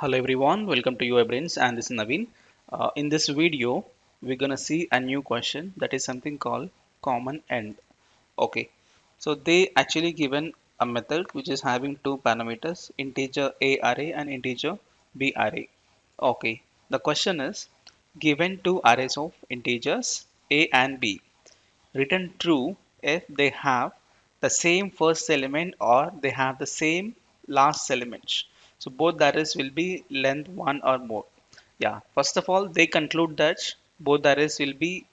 Hello everyone, welcome to UI Brains and this is Naveen. Uh, in this video, we're gonna see a new question that is something called common end. Okay, so they actually given a method which is having two parameters, integer a array and integer b array. Okay, the question is given two arrays of integers a and b, return true if they have the same first element or they have the same last element so both arrays will be length one or more. Yeah first of all they conclude that both arrays will be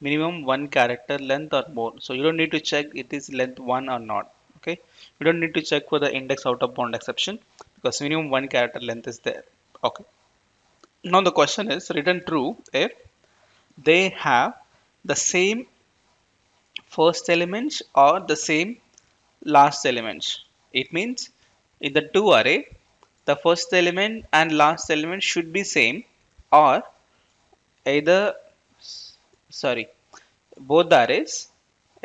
minimum one character length or more. So you don't need to check it is length one or not okay? You don't need to check for the index out of bound exception because minimum one character length is there okay? Now the question is return true if they have the same first elements or the same last elements it means in the two array the first element and last element should be same or either sorry both arrays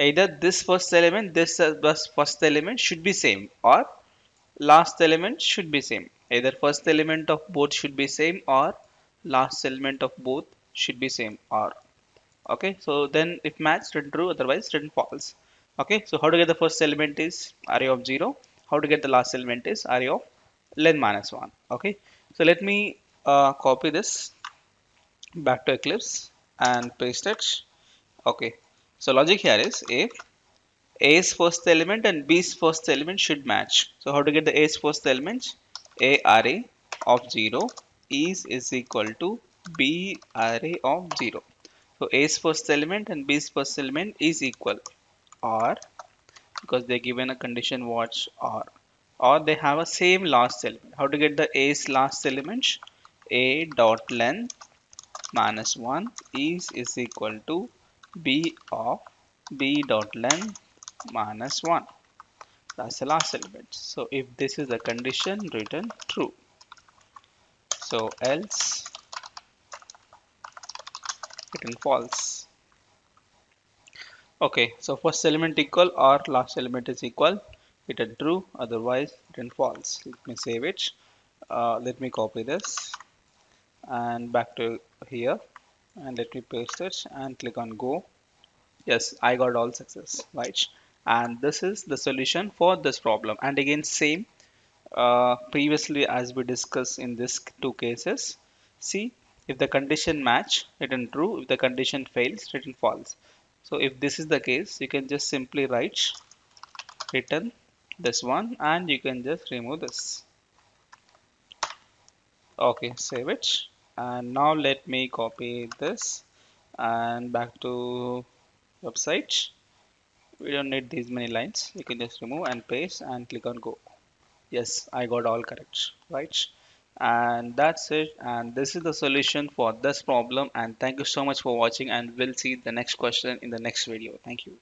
either this first element uh, this first element should be same or last element should be same. Either first element of both should be same or last element of both should be same or okay? So then if match return true otherwise return false okay? So how to get the first element is array of 0 how to get the last element is array of length minus 1 okay? So let me uh, copy this back to Eclipse and paste it okay? So logic here is if A's first element and B's first element should match. So how to get the A's first element? A array of 0 is is equal to B array of 0 so A's first element and B's first element is equal or because they're given a condition watch or or they have a same last element. How to get the A's last element? A dot length minus 1 is is equal to B of B dot length minus 1. That's the last element. So if this is the condition, return true. So else return false. Okay, so first element equal or last element is equal return true otherwise return false. Let me save it. Uh, let me copy this and back to here and let me paste it and click on go. Yes I got all success right? And this is the solution for this problem. And again same uh, previously as we discussed in this two cases see if the condition match return true. If the condition fails return false. So if this is the case you can just simply write return this one and you can just remove this. Okay save it. And now let me copy this and back to website. We don't need these many lines. You can just remove and paste and click on go. Yes I got all correct right? And that's it. And this is the solution for this problem. And thank you so much for watching and we'll see the next question in the next video. Thank you